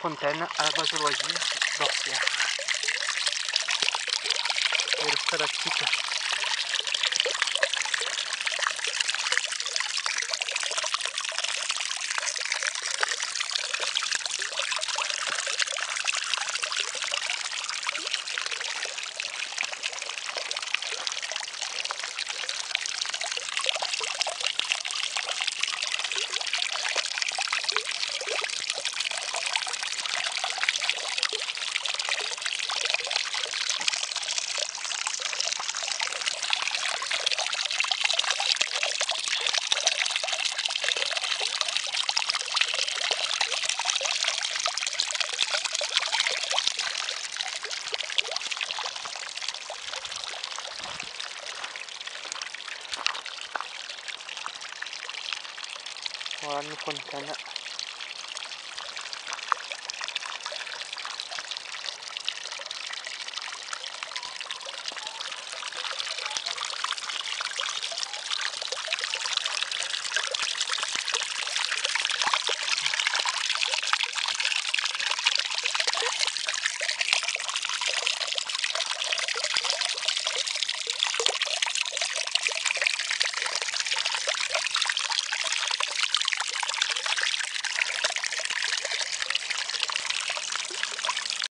fontaine à la base de loisirs d'Orsière. Et le stalactite. วานคนกันอะ